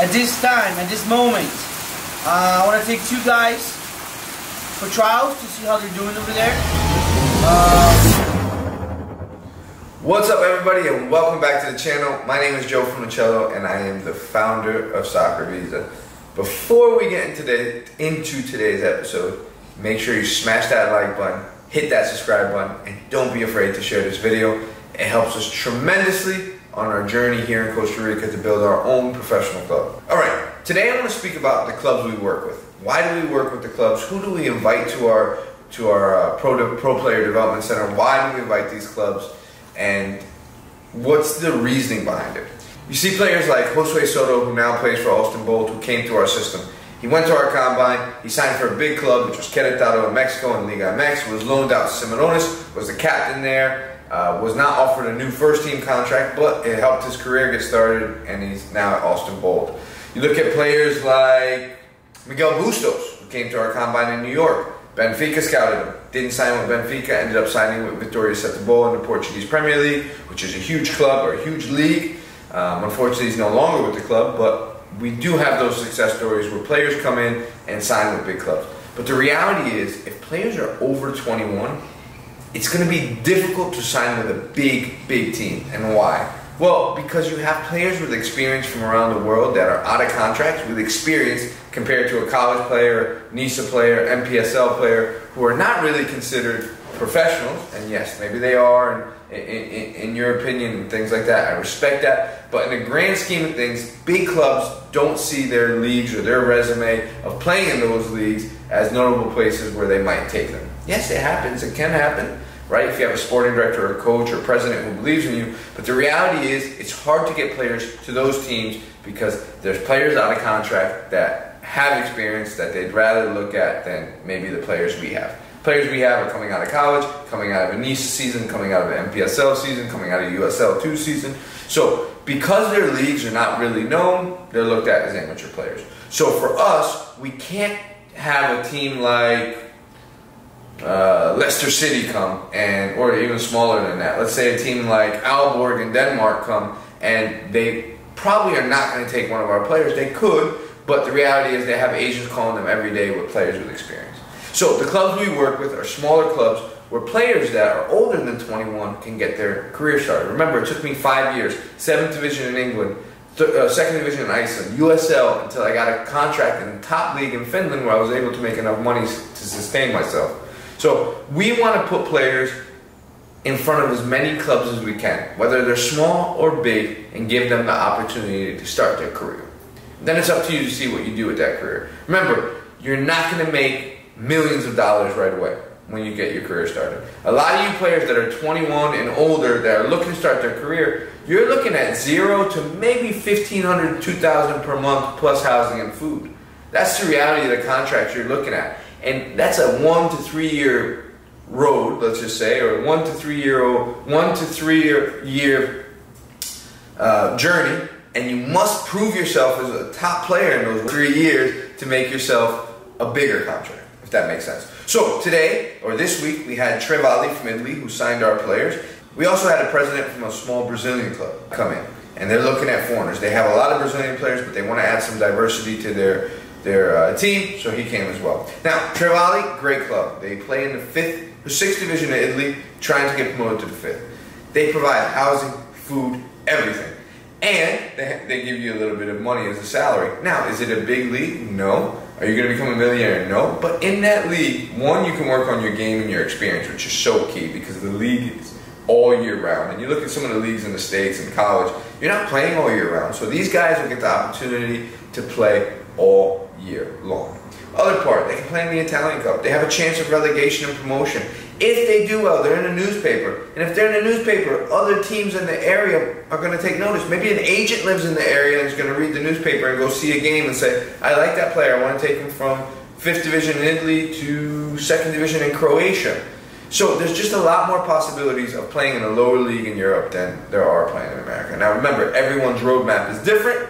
at this time, at this moment, uh, I want to take two guys for trials to see how they're doing over there. Uh, What's up, everybody, and welcome back to the channel. My name is Joe from Funicello, and I am the founder of SoccerViza. Before we get into, the, into today's episode, make sure you smash that like button, hit that subscribe button, and don't be afraid to share this video. It helps us tremendously on our journey here in Costa Rica to build our own professional club. All right, today I want to speak about the clubs we work with. Why do we work with the clubs? Who do we invite to our to our uh, pro pro player development center? Why do we invite these clubs? And what's the reasoning behind it? You see players like Josue Soto, who now plays for Austin Bold, who came through our system. He went to our combine. He signed for a big club, which was Querétaro in Mexico in Liga MX. Was loaned out to Cimarrones. Was the captain there. Uh, was not offered a new first team contract, but it helped his career get started, and he's now at Austin Bold. You look at players like Miguel Bustos, who came to our combine in New York. Benfica scouted him. Didn't sign with Benfica, ended up signing with Vitória Setúbal in the Portuguese Premier League, which is a huge club or a huge league. Um, unfortunately, he's no longer with the club, but we do have those success stories where players come in and sign with big clubs. But the reality is, if players are over 21, it's going to be difficult to sign with a big, big team. And why? Well, because you have players with experience from around the world that are out of contracts with experience compared to a college player, NISA player, NPSL player, who are not really considered professionals. And yes, maybe they are in, in, in your opinion and things like that. I respect that. But in the grand scheme of things, big clubs don't see their leagues or their resume of playing in those leagues as notable places where they might take them. Yes, it happens. It can happen right? If you have a sporting director or a coach or president who believes in you. But the reality is, it's hard to get players to those teams because there's players out of contract that have experience that they'd rather look at than maybe the players we have. Players we have are coming out of college, coming out of a NISA season, coming out of an NPSL season, coming out of USL 2 season. So because their leagues are not really known, they're looked at as amateur players. So for us, we can't have a team like uh, Leicester City come and or even smaller than that. Let's say a team like Aalborg in Denmark come and they probably are not going to take one of our players. They could, but the reality is they have agents calling them every day with players with experience. So the clubs we work with are smaller clubs where players that are older than 21 can get their career started. Remember, it took me five years, seventh division in England, uh, second division in Iceland, USL, until I got a contract in the top league in Finland where I was able to make enough money to sustain myself. So we want to put players in front of as many clubs as we can, whether they're small or big, and give them the opportunity to start their career. Then it's up to you to see what you do with that career. Remember, you're not going to make millions of dollars right away when you get your career started. A lot of you players that are 21 and older that are looking to start their career, you're looking at zero to maybe 1500 2000 per month plus housing and food. That's the reality of the contracts you're looking at. And that's a one to three year road, let's just say, or one to three year old, one to three year, year uh, journey. And you must prove yourself as a top player in those three years to make yourself a bigger contract, if that makes sense. So today, or this week, we had Trevali from Italy who signed our players. We also had a president from a small Brazilian club come in, and they're looking at foreigners. They have a lot of Brazilian players, but they want to add some diversity to their their uh, team, so he came as well. Now, Trevali, great club. They play in the fifth, the sixth division of Italy, trying to get promoted to the fifth. They provide housing, food, everything. And they, they give you a little bit of money as a salary. Now, is it a big league? No. Are you going to become a millionaire? No. But in that league, one, you can work on your game and your experience, which is so key because the league is all year round. And you look at some of the leagues in the States and college, you're not playing all year round. So these guys will get the opportunity to play all year long. Other part, they can play in the Italian Cup. They have a chance of relegation and promotion. If they do well, they're in the newspaper. And if they're in the newspaper, other teams in the area are going to take notice. Maybe an agent lives in the area and is going to read the newspaper and go see a game and say, I like that player. I want to take him from 5th division in Italy to 2nd division in Croatia. So there's just a lot more possibilities of playing in a lower league in Europe than there are playing in America. Now remember, everyone's roadmap is different.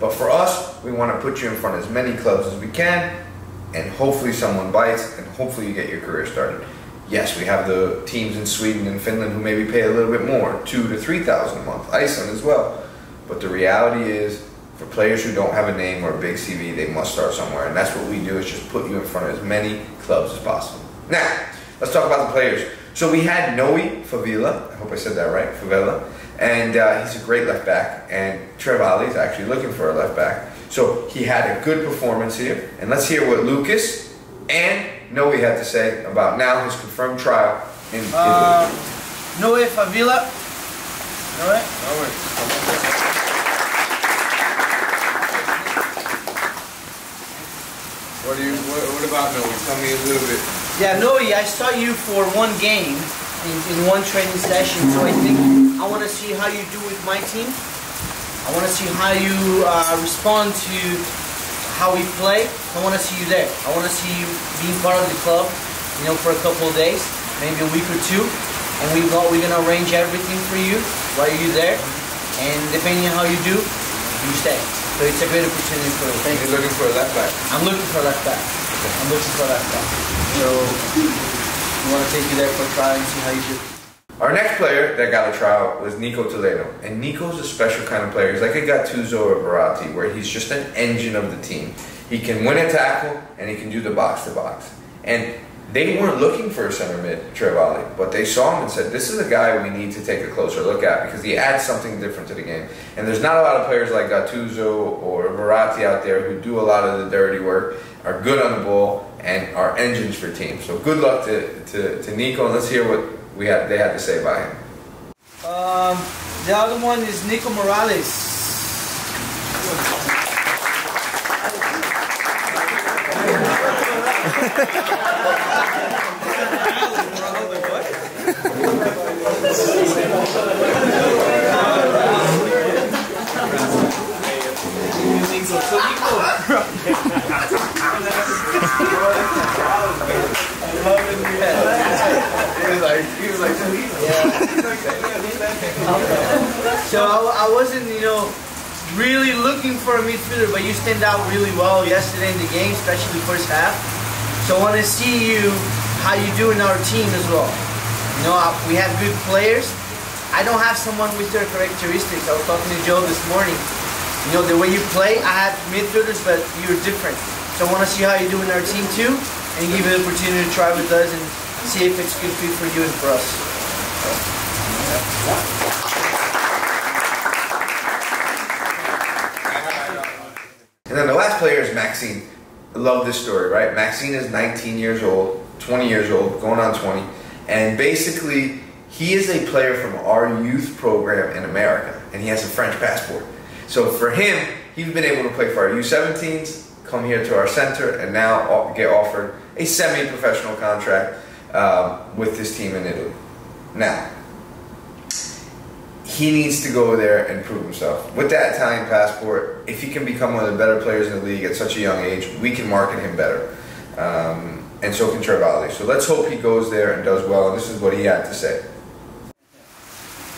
But for us, we want to put you in front of as many clubs as we can, and hopefully someone bites, and hopefully you get your career started. Yes, we have the teams in Sweden and Finland who maybe pay a little bit more, two to three thousand a month. Iceland as well. But the reality is, For players who don't have a name or a big CV, they must start somewhere, and that's what we do. Is just put you in front of as many clubs as possible. Now, let's talk about the players. So we had Noe Favela. I hope I said that right, Favela, and uh, he's a great left back. And Trev is actually looking for a left back. So he had a good performance here, and let's hear what Lucas and Noe had to say about now his confirmed trial in uh, Noe Favela. All right. What do you? What, what about Noe? Tell me a little bit. Yeah, Noe, I saw you for one game in, in one training session, so I think I want to see how you do with my team. I want to see how you uh, respond to how we play. I want to see you there. I want to see you being part of the club, you know, for a couple of days, maybe a week or two, and we go, we're gonna arrange everything for you while you're there, and depending on how you do, you stay. So it's a great opportunity for us. Thank you. You're looking for a left back. I'm looking for a left back. I'm looking for a left back. So we want to take you there for a try and see how you do. Our next player that got a trial was Nico Toledo. And Nico's a special kind of player. He's like a Gattuso or Verratti, where he's just an engine of the team. He can win a tackle and he can do the box to box. And they weren't looking for a center mid, Trevali, but they saw him and said, this is a guy we need to take a closer look at because he adds something different to the game. And there's not a lot of players like Gattuso or Verratti out there who do a lot of the dirty work, are good on the ball, and are engines for teams. So good luck to, to, to Nico, and let's hear what we had, they had to say about him. Um, the other one is Nico Morales. So I, I wasn't, you know, really looking for a midfielder, but you stand out really well yesterday in the game, especially the first half. So I want to see you how you do in our team as well. You know, uh, we have good players. I don't have someone with your characteristics. I was talking to Joe this morning. You know, the way you play, I have midfielders, but you're different. So I want to see how you do in our team too, and give you the opportunity to try with us and see if it's good fit for you and for us. And then the last player is Maxime. I love this story, right? Maxime is 19 years old, 20 years old, going on 20. And basically, he is a player from our youth program in America, and he has a French passport. So for him, he's been able to play for our U17s, come here to our center, and now get offered a semi-professional contract um, with this team in Italy. Now, he needs to go there and prove himself. With that Italian passport, if he can become one of the better players in the league at such a young age, we can market him better. Um, and so can Trevali. So let's hope he goes there and does well. And this is what he had to say.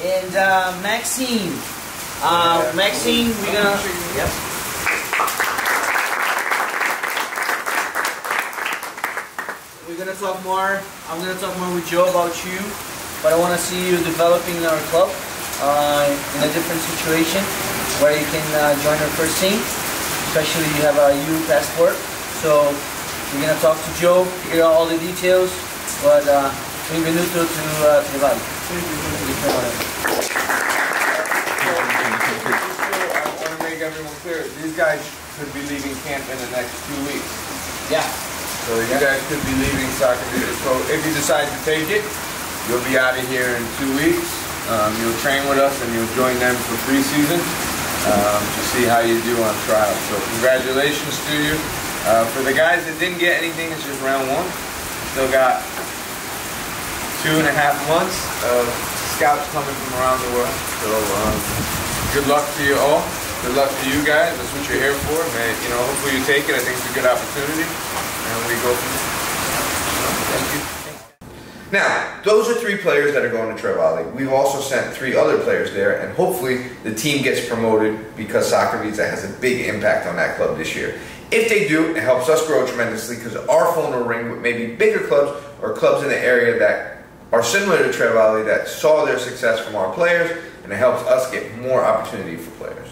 And uh, Maxime. Uh, Maxime, we're gonna. Yep. We're gonna talk more. I'm gonna talk more with Joe about you, but I want to see you developing in our club uh, in a different situation where you can uh, join our first team, especially you have a EU passport. So we're gonna talk to Joe, figure out all the details, but uh, benvenuto to uh, Trevali. I want to make everyone clear, these guys could be leaving camp in the next two weeks. Yeah. So you guys could be leaving soccer. So if you decide to take it, you'll be out of here in two weeks. Um, you'll train with us and you'll join them for preseason um, to see how you do on trial. So congratulations to you. Uh, for the guys that didn't get anything, it's just round one. Still got two and a half months of scouts coming from around the world. So um, good luck to you all. Good luck to you guys. That's what you're here for. Man, you know, hopefully you take it. I think it's a good opportunity. We go from there. Now, those are three players that are going to Trevali. We've also sent three other players there, and hopefully the team gets promoted because SoccerViza has a big impact on that club this year. If they do, it helps us grow tremendously because our phone will ring with maybe bigger clubs or clubs in the area that are similar to Trevali that saw their success from our players, and it helps us get more opportunity for players.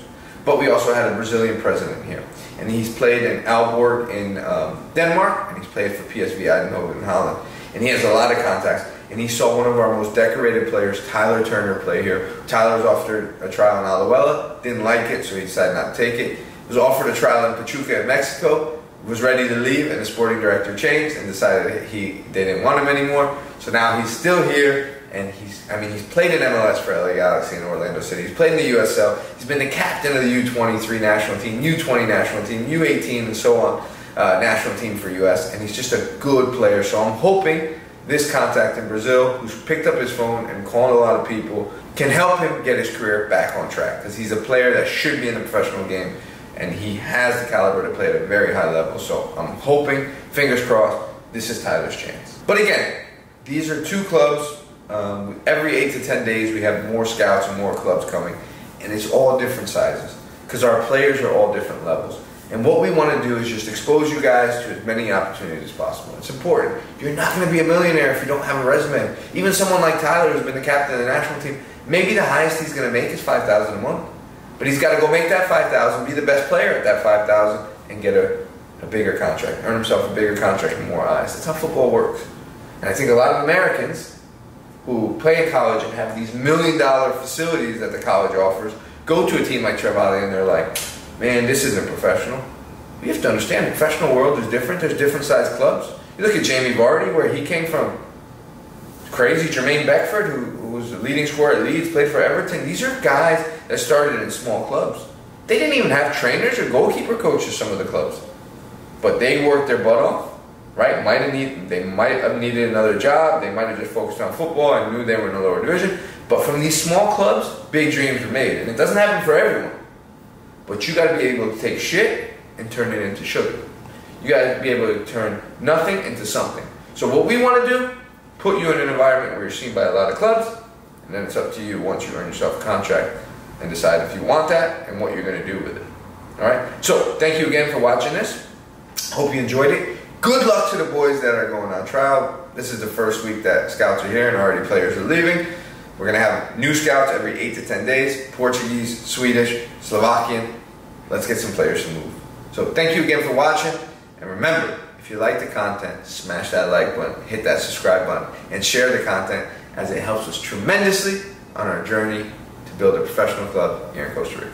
But we also had a Brazilian president here. And he's played in Aalborg in um, Denmark, and he's played for PSV Eindhoven in Holland. And he has a lot of contacts. And he saw one of our most decorated players, Tyler Turner, play here. Tyler was offered a trial in Alajuela, didn't like it, so he decided not to take it. Was offered a trial in Pachuca in Mexico, was ready to leave, and the sporting director changed and decided he they didn't want him anymore. So now he's still here, and he's I mean he's played in MLS for LA Galaxy in Orlando City. He's played in the USL. He's been the captain of the U23 national team, U20 national team, U18, and so on. Uh, national team for US, and he's just a good player. So I'm hoping this contact in Brazil, who's picked up his phone and called a lot of people, can help him get his career back on track because he's a player that should be in the professional game and he has the caliber to play at a very high level. So I'm hoping, fingers crossed, this is Tyler's chance. But again, these are two clubs. Um, every eight to ten days, we have more scouts and more clubs coming, and it's all different sizes because our players are all different levels. And what we want to do is just expose you guys to as many opportunities as possible. It's important. You're not going to be a millionaire if you don't have a resume. Even someone like Tyler, who's been the captain of the national team, maybe the highest he's going to make is five thousand a month. But he's got to go make that 5,000, be the best player at that 5,000, and get a, a bigger contract, earn himself a bigger contract and more eyes. That's how football works. And I think a lot of Americans who play in college and have these million dollar facilities that the college offers go to a team like Trevali and they're like, man, this isn't professional. You have to understand, the professional world is different. There's different sized clubs. You look at Jamie Vardy, where he came from. Crazy Jermaine Beckford, who, who was the leading scorer at Leeds, played for Everton. These are guys that started in small clubs. They didn't even have trainers or goalkeeper coaches, some of the clubs. But they worked their butt off, right? Might have need, they might have needed another job. They might have just focused on football and knew they were in the lower division. But from these small clubs, big dreams are made. And it doesn't happen for everyone. But you got to be able to take shit and turn it into sugar. You got to be able to turn nothing into something. So what we want to do, put you in an environment where you're seen by a lot of clubs, and then it's up to you once you earn yourself a contract and decide if you want that and what you're going to do with it. All right. So thank you again for watching this. Hope you enjoyed it. Good luck to the boys that are going on trial. This is the first week that scouts are here and already players are leaving. We're going to have new scouts every eight to ten days. Portuguese, Swedish, Slovakian. Let's get some players to move. So thank you again for watching. And remember, if you like the content, smash that like button, hit that subscribe button, and share the content as it helps us tremendously on our journey to build a professional club here in Costa Rica.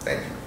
Thank you.